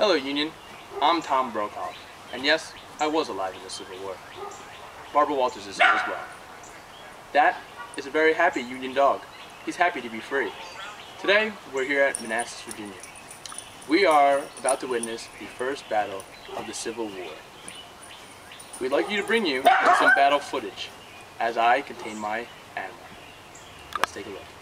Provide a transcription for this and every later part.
Hello, Union. I'm Tom Brokaw. And yes, I was alive in the Civil War. Barbara Walters is here as well. That is a very happy Union dog. He's happy to be free. Today, we're here at Manassas, Virginia. We are about to witness the first battle of the Civil War. We'd like you to bring you some battle footage as I contain my animal. Let's take a look.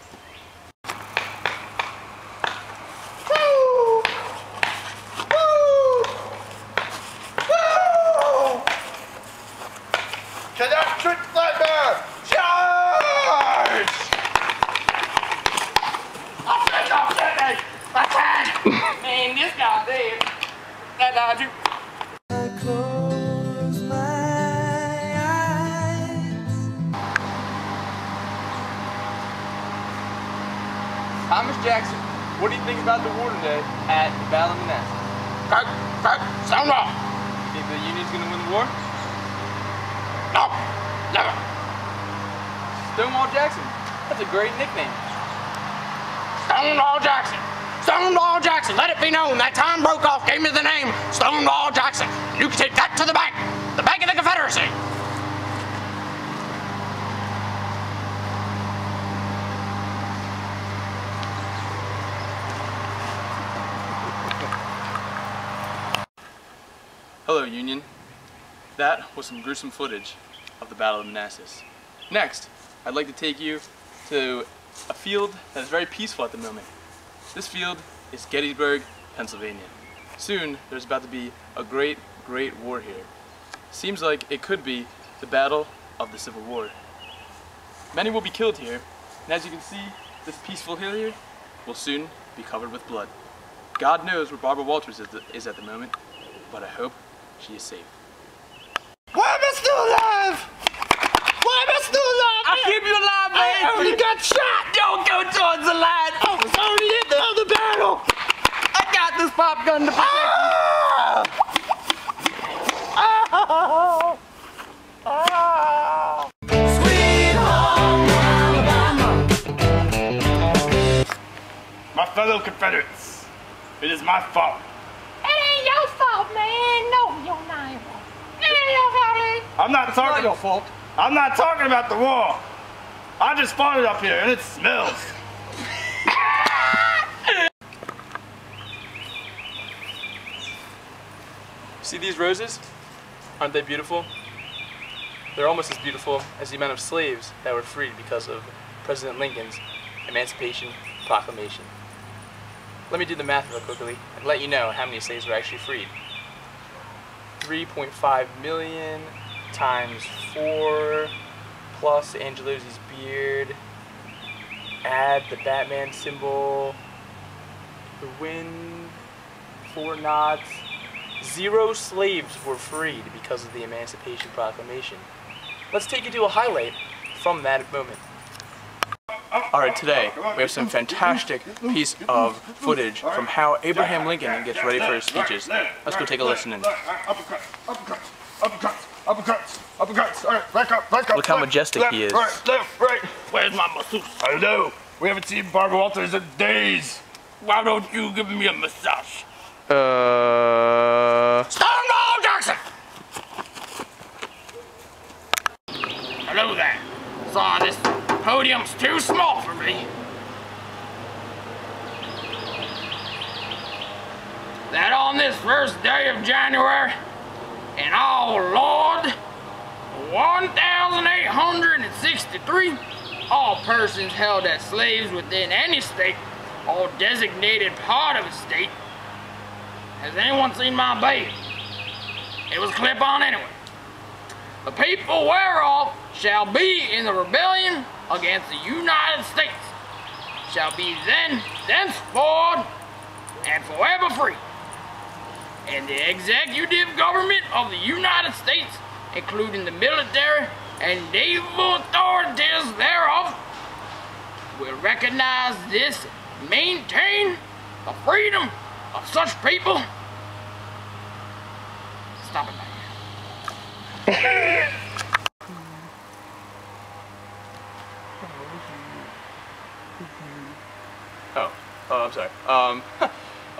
That you. close my eyes. Thomas Jackson, what do you think about the war today at the Battle of Manassas? Kirk, Kirk, Stonewall. You think the Union's gonna win the war? No, never. Stonewall Jackson. That's a great nickname. Stonewall Jackson. Stonewall Jackson. Let it be known that Tom Brokaw gave me the name Stonewall Jackson. You can take that to the bank. The Bank of the Confederacy. Hello, Union. That was some gruesome footage of the Battle of Manassas. Next, I'd like to take you to a field that is very peaceful at the moment. This field is Gettysburg, Pennsylvania. Soon, there's about to be a great, great war here. Seems like it could be the Battle of the Civil War. Many will be killed here, and as you can see, this peaceful hill here will soon be covered with blood. God knows where Barbara Walters is, is at the moment, but I hope she is safe. Why am I still alive? Why am I still alive? I'll keep you alive, man. I only got shot. Don't go towards the light. I was already in the other battle. I got this pop gun to protect. Ah! Sweet home Alabama. My fellow Confederates, it is my fault. It ain't your fault, man. No, you're not your fault. It ain't your fault? I'm not talking. your fault. I'm not talking about the war. I just farted up here and it smells. See these roses? Aren't they beautiful? They're almost as beautiful as the amount of slaves that were freed because of President Lincoln's Emancipation Proclamation. Let me do the math real quickly and let you know how many slaves were actually freed. 3.5 million times 4 plus Angelosi's beard, add the Batman symbol, the wind, four knots, Zero slaves were freed because of the Emancipation Proclamation. Let's take you to a highlight from that moment. Alright, today we have some fantastic piece of footage from how Abraham Lincoln gets ready for his speeches. Let's go take a listen in. Uppercuts, uppercuts, uppercuts, uppercuts, uppercuts. All right, back up, back up. Look how majestic he is. Right, left, right. Where's my masseuse? I know. We haven't seen Barbara Walters in days. Why don't you give me a massage? Uh... Stonewall Jackson. Hello there. Sorry, this podium's too small for me. That on this first day of January, in our Lord, 1,863, all persons held as slaves within any state or designated part of a state. Has anyone seen my baby? It was clip on anyway. The people whereof shall be in the rebellion against the United States shall be then, thenceforward, and forever free. And the executive government of the United States, including the military and naval authorities thereof, will recognize this, maintain the freedom of such people. Stop it, man. Oh, oh, I'm sorry. Um,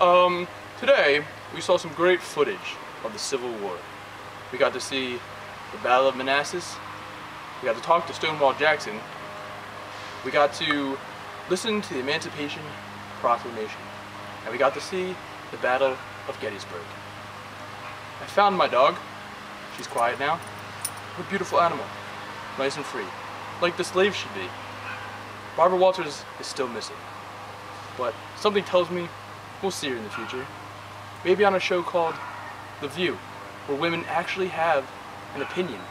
um, today we saw some great footage of the Civil War. We got to see the Battle of Manassas. We got to talk to Stonewall Jackson. We got to listen to the Emancipation Proclamation. And we got to see the Battle of Gettysburg. I found my dog. She's quiet now. What a beautiful animal. Nice and free. Like the slave should be. Barbara Walters is still missing. But something tells me we'll see her in the future. Maybe on a show called The View, where women actually have an opinion.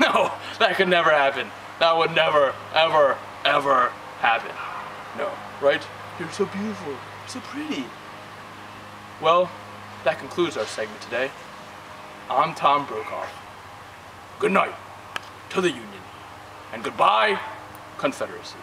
No, that could never happen. That would never, ever, ever happen. No, right? You're so beautiful, so pretty. Well, that concludes our segment today. I'm Tom Brokaw. Good night to the Union, and goodbye, Confederacy.